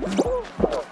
Woo!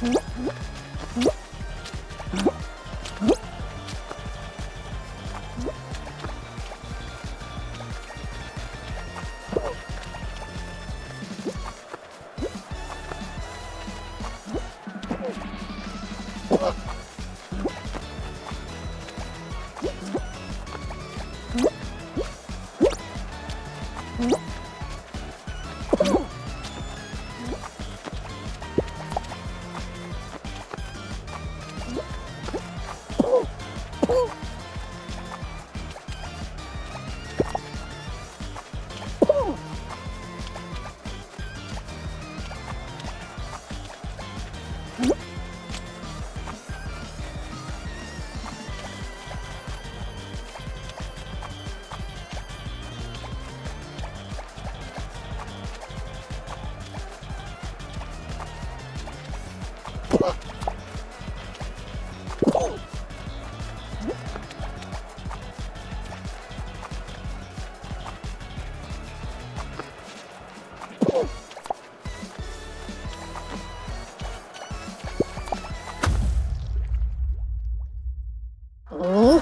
Mm-hmm.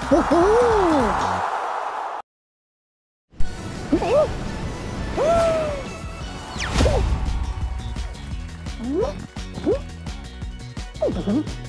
ほほ。ーん